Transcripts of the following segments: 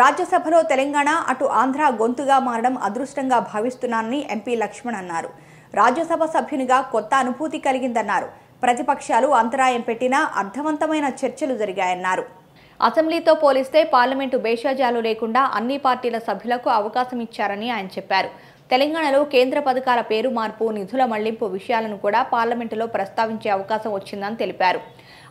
రాజ్యసభలో తెలంగాణ అటు ఆంధ్ర గొంతుగా మారడం అదృష్టంగా భావిస్తున్నానని ఎంపీ లక్ష్మణ్ అన్నారు. రాజ్యసభ సభ్యునిగా కొత్త అనుభూతి కలిగిందన్నారు. ప్రతిపక్షాలు అంతరాయం పెట్టినా అర్థవంతమైన చర్చలు జరిగాయన్నారు. అసెంబ్లీతో పోలిస్తే పార్లమెంటు భేషజాలు లేకుండా అన్ని పార్టీల సభ్యులకు అవకాశం ఇచ్చారని ఆయన చెప్పారు. తెలంగాణలో కేంద్ర పథకాల పేరు మార్పు నిధుల మళ్ళింపు విషయాలను కూడా పార్లమెంటులో ప్రస్తావించే అవకాశం వచ్చిందని తెలిపారు.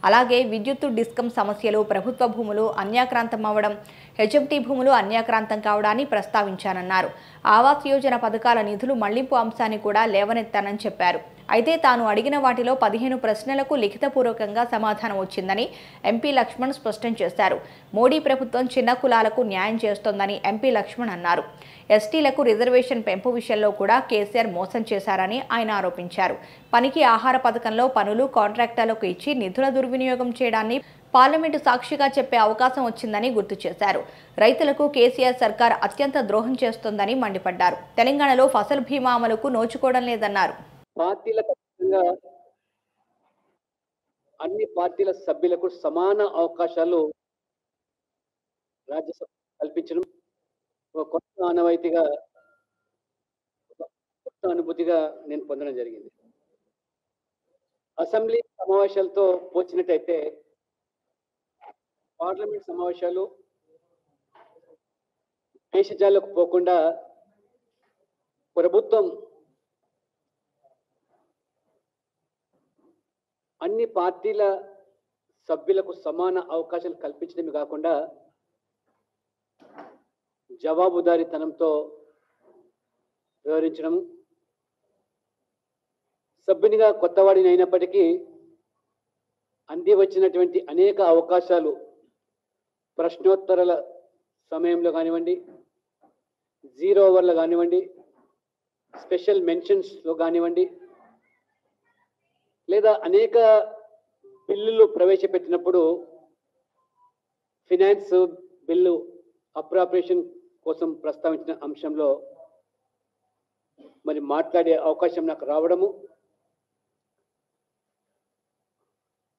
అలాగే విద్యుత్తు డిస్కం సమస్యలు ప్రభుత్వ భూములు అన్యాక్రాంతం అవ్వడం హెచ్ఎంటీ భూములు అన్యాక్రాంతం కావడాన్ని ప్రస్తావించానన్నారు. ఆవాస్ యోజన పథకాల నిధులు మళ్ళింపు అంశాన్ని కూడా లేవనెత్తానని చెప్పారు. అయితే తాను అడిగిన వాటిలో పదిహేను ప్రశ్నలకు లిఖితపూర్వకంగా సమాధానం వచ్చిందని ఎంపీ లక్ష్మణ్ స్పష్టం చేశారు. మోడీ ప్రభుత్వం చిన్న కులాలకు న్యాయం చేస్తోందని ఎంపీ లక్ష్మణ్ అన్నారు. ఎస్టీలకు రిజర్వేషన్ పెంపు విషయంలో కూడా కేసీఆర్ మోసం చేశారని ఆయన ఆరోపించారు. పనికి ఆహార పథకంలో పనులు కాంట్రాక్టర్లకు ఇచ్చి నిధుల దుర్వినియోగం చేయడాన్ని పార్లమెంటు సాక్షిగా చెప్పే అవకాశం వచ్చిందని గుర్తు చేశారు. రైతులకు కేసీఆర్ సర్కార్ అత్యంత ద్రోహం చేస్తోందని మండిపడ్డారు. తెలంగాణలో ఫసల్ భీమా అమలుకు నోచుకోవడం లేదన్నారు. పార్టీలకు అన్ని పార్టీల సభ్యులకు సమాన అవకాశాలు రాజ్యసభ కల్పించడం ఒక కొత్త ఆనవాయితీగా కొత్త అనుభూతిగా నేను పొందడం జరిగింది. అసెంబ్లీ సమావేశాలతో పోల్చినట్టయితే పార్లమెంట్ సమావేశాలు దేశజాలకు పోకుండా ప్రభుత్వం అన్ని పార్టీల సభ్యులకు సమాన అవకాశాలు కల్పించడమే కాకుండా జవాబుదారీతనంతో వివరించడం సభ్యునిగా కొత్తవాడిని అయినప్పటికీ అంది వచ్చినటువంటి అనేక అవకాశాలు ప్రశ్నోత్తరాల సమయంలో కానివ్వండి జీరో ఓవర్లు కానివ్వండి స్పెషల్ మెన్షన్స్లో కానివ్వండి లేదా అనేక బిల్లులు ప్రవేశపెట్టినప్పుడు ఫినాన్స్ బిల్లు అప్రాపరేషన్ కోసం ప్రస్తావించిన అంశంలో మరి మాట్లాడే అవకాశం నాకు రావడము.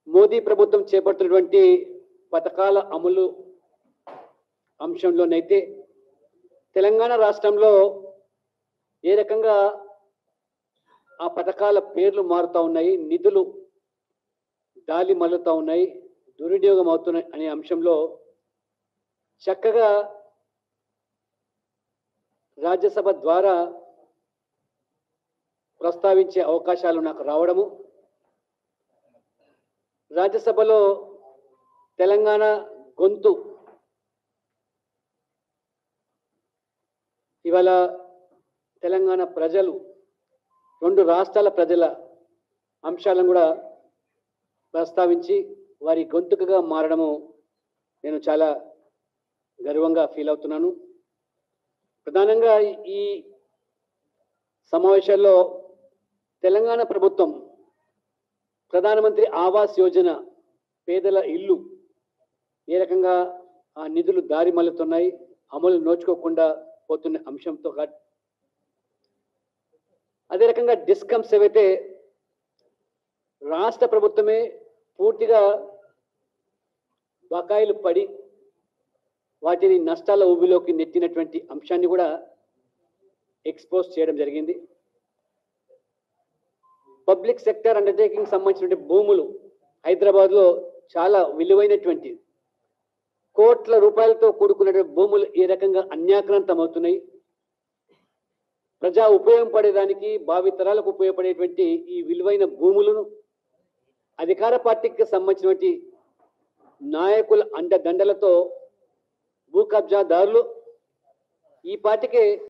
మోదీ ప్రభుత్వం చేపడుతున్నటువంటి పథకాల అమలు అంశంలోనైతే తెలంగాణ రాష్ట్రంలో ఏ రకంగా ఆ పథకాల పేర్లు మారుతూ ఉన్నాయి నిధులు గాలి మల్లుతూ ఉన్నాయి దుర్వినియోగం అవుతున్నాయి అనే అంశంలో చక్కగా రాజ్యసభ ద్వారా ప్రస్తావించే అవకాశాలు నాకు రావడము. రాజ్యసభలో తెలంగాణ గొంతు ఇవాళ తెలంగాణ ప్రజలు రెండు రాష్ట్రాల ప్రజల అంశాలను కూడా ప్రస్తావించి వారి గొంతుకగా మారడము నేను చాలా గర్వంగా ఫీల్ అవుతున్నాను. ప్రధానంగా ఈ సమావేశాల్లో తెలంగాణ ప్రభుత్వం ప్రధానమంత్రి ఆవాస్ యోజన పేదల ఇల్లు ఏ రకంగా ఆ నిధులు దారి మళ్ళుతున్నాయి అమలు నోచుకోకుండా పోతున్న అంశంతో అదే రకంగా డిస్కమ్స్ ఏవైతే రాష్ట్ర ప్రభుత్వమే పూర్తిగా బకాయిలు పడి వాటిని నష్టాల ఊబిలోకి నెట్టినటువంటి అంశాన్ని కూడా ఎక్స్పోజ్ చేయడం జరిగింది. పబ్లిక్ సెక్టర్ అండర్టేకింగ్ సంబంధించినటువంటి భూములు హైదరాబాద్లో చాలా విలువైనటువంటి కోట్ల రూపాయలతో కూడుకున్నటువంటి భూములు ఏ రకంగా అన్యాక్రాంతం అవుతున్నాయి ప్రజా ఉపయోగపడేదానికి భావితరాలకు ఉపయోగపడేటువంటి ఈ విలువైన భూములను అధికార పార్టీకి సంబంధించినటువంటి నాయకుల అండదండలతో భూ కబ్జాదారులు ఈ పార్టీకి